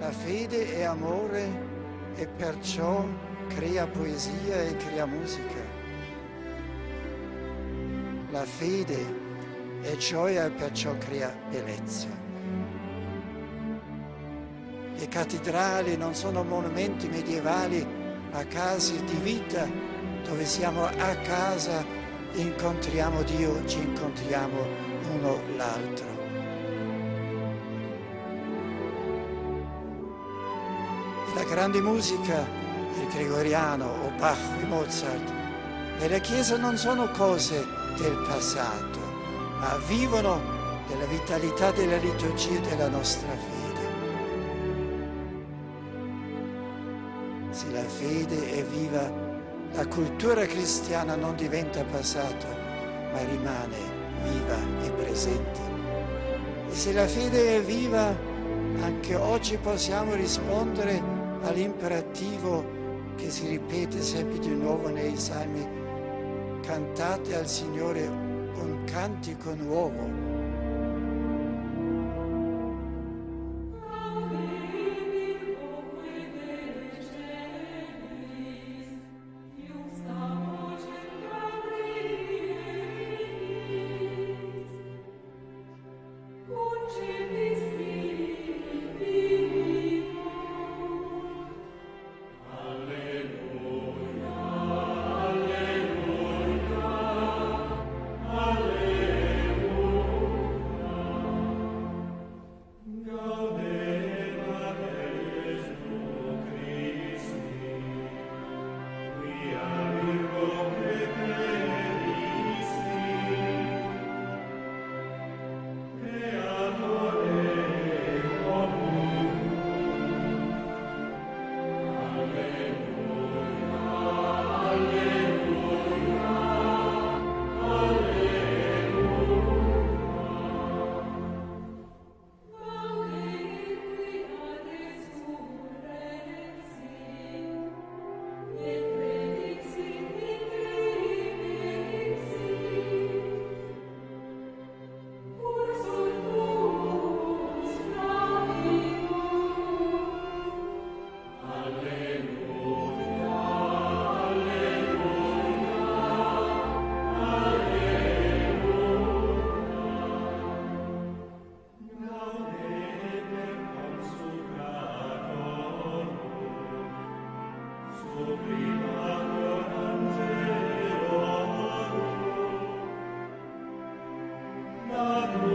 La fede è amore e perciò crea poesia e crea musica. La fede è gioia e perciò crea bellezza. Le cattedrali non sono monumenti medievali, ma case di vita dove siamo a casa, incontriamo Dio, ci incontriamo uno l'altro. La grande musica, il gregoriano o Bach e Mozart, nella Chiesa non sono cose del passato, ma vivono della vitalità della liturgia della nostra fede. Se la fede è viva, la cultura cristiana non diventa passato, ma rimane viva e presente. E se la fede è viva, anche oggi possiamo rispondere all'imperativo che si ripete sempre di nuovo nei salmi, cantate al Signore un cantico nuovo. Glory. Amen.